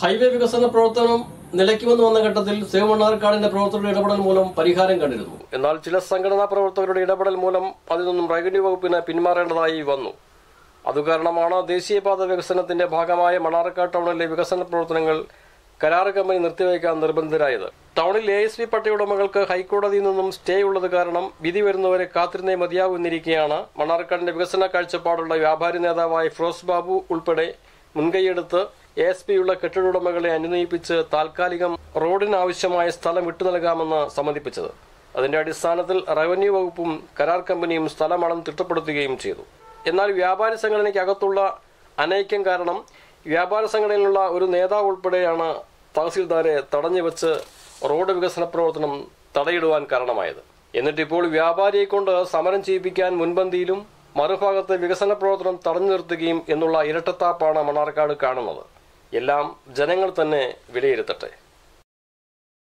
Highway വികസന പ്രവർത്തനം നിലയ്ക്കുമെന്ന് വന്ന ഘട്ടത്തിൽ സേവ് മണ്ണാർക്കാടിന്റെ പ്രവർത്തകരുടെ ഇടപെടൽ മൂലം പരിഹാരം കണ്ടിരുന്നു. എന്നാൽ ചില സംഘടനാ പ്രവർത്തകരുടെ ഇടപെടൽ മൂലം അതിൽ നിന്നും റവന്യൂ വകുപ്പിന് പിന്മാറേണ്ടതായി വന്നു. അതുകാരണമാണ് ദേശീയപാത വികസനത്തിന്റെ ഭാഗമായ മണ്ണാർക്കാട് ടൗണിലെ വികസന പ്രവർത്തനങ്ങൾ കരാർ കമ്പനി നിർത്തിവയ്ക്കാൻ നിർബന്ധിതരായത്. ടൗണിൽ എ എസ് വി പട്ടയുടമകൾക്ക് ഹൈക്കോടതിയിൽ നിന്നും സ്റ്റേ ഉള്ളത് കാരണം വിധി വരുന്നവരെ കാത്തിരുന്നേ മതിയാകുന്നിരിക്കെയാണ് മണ്ണാർക്കാടിന്റെ വികസന കാഴ്ചപ്പാടുള്ള വ്യാപാരി നേതാവായ ഫിറോസ് ബാബു ഉൾപ്പെടെ മുൻകൈയെടുത്ത് എസ് പിയുള്ള കെട്ടിടുടമകളെ അനുനയിപ്പിച്ച് താൽക്കാലികം റോഡിന് ആവശ്യമായ സ്ഥലം വിട്ടു നൽകാമെന്ന് സമ്മതിപ്പിച്ചത്. അതിന്റെ അടിസ്ഥാനത്തിൽ റവന്യൂ വകുപ്പും കരാർ കമ്പനിയും സ്ഥലമളം തിട്ടപ്പെടുത്തുകയും ചെയ്തു. എന്നാൽ വ്യാപാരി സംഘടനയ്ക്കകത്തുള്ള അനൈക്യം കാരണം വ്യാപാര സംഘടനയിലുള്ള ഒരു നേതാവ് ഉൾപ്പെടെയാണ് തഹസീൽദാരെ തടഞ്ഞു വെച്ച് റോഡ് വികസന പ്രവർത്തനം തടയിടുവാൻ കാരണമായത്. എന്നിട്ടിപ്പോൾ വ്യാപാരിയെ കൊണ്ട് സമരം ചെയ്യിപ്പിക്കാൻ മുൻപന്തിയിലും മറുഭാഗത്ത് വികസന പ്രവർത്തനം തടഞ്ഞു നിർത്തുകയും എന്നുള്ള ഇരട്ടത്താപ്പാണ് മണ്ണാർക്കാട് കാണുന്നത്. എല്ലാം ജനങ്ങൾ തന്നെ വിലയിരുത്തട്ടെ.